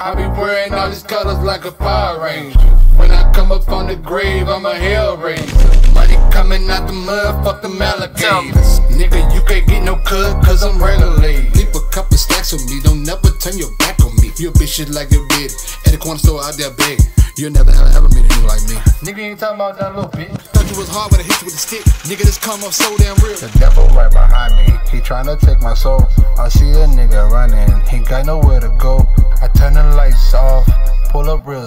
I be wearing all these colors like a Power Ranger. When I come up on the grave, I'm a hellraiser. Money coming out the mud, fuck them alligators. Nigga, you can't get no cut, cause I'm regulated. Leave a couple stacks on me, don't never turn your back on me. You a bitch shit like your bitch. At the corner store out there begging. You'll never ever ever meet a nigga like me. Nigga ain't talking about that little bitch. Thought you was hard, but I hit you with a stick. Nigga, this come off so damn real. The devil right behind me, he tryna take my soul. I see a nigga running, he got nowhere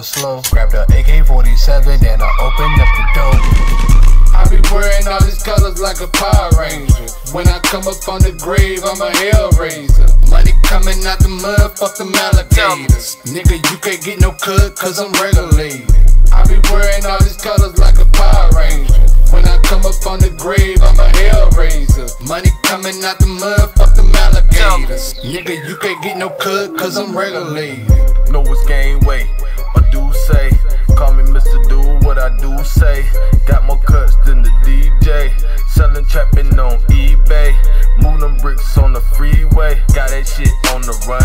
real slow. Grab the AK 47, and I open up the door. I be wearing all these colors like a Power Ranger. When I come up on the grave, I'm a hellraiser. Money coming out the mud, fuck them alligators. Nigga, you can't get no cut, cause I'm regulated. I be wearing all these colors like a Power Ranger. When I come up on the grave, I'm a hellraiser. Money coming out the mud, fuck them alligators. Nigga, you can't get no cut, cause I'm regulated. Know it's game way, Got more cuts than the DJ. Selling trapping on eBay. Move them bricks on the freeway. Got that shit on the runway.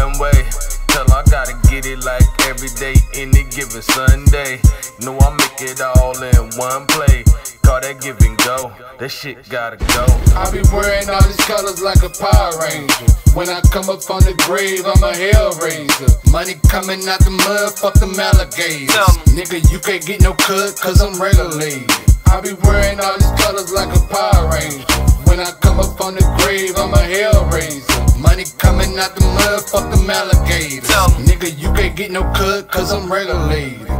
Day, any given Sunday. Know I make it all in one play. Call that give and go. That shit gotta go. I be wearing all these colors like a Power Ranger. When I come up on the grave, I'm a hellraiser. Money coming out the mud, fuck them alligators. Nigga, you can't get no cut, cause I'm regulated. I be wearing all these colors like a Power Ranger. When I come up on the grave, I'm a hellraiser. Money coming out the mud, fuck them alligators. Nigga, you can't get no cut, cause I'm regulated.